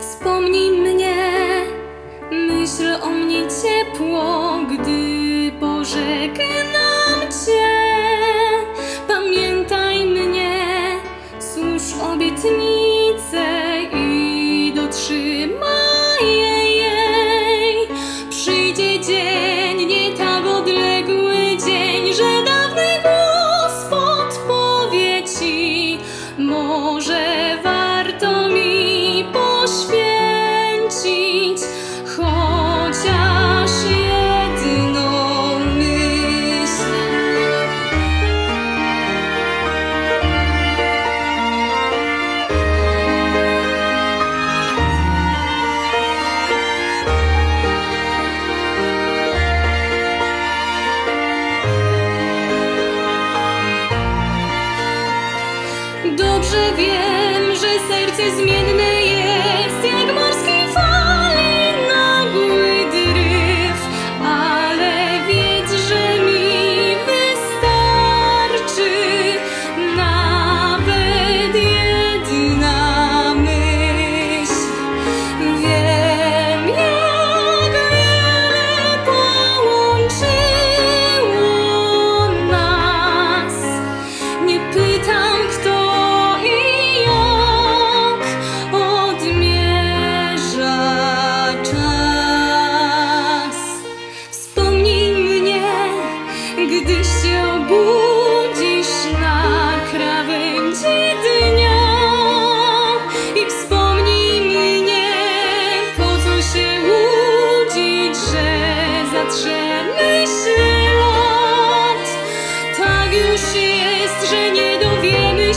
Wspomnij mnie, myśl o mnie ciepło, gdy pożegnam.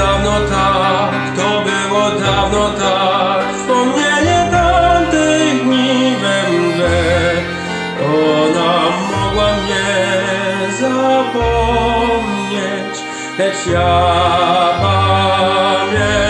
dawno tak, to było dawno tak. Wspomnienie tamtych dni we mgle Ona mogła mnie zapomnieć Lecz ja pamiętam.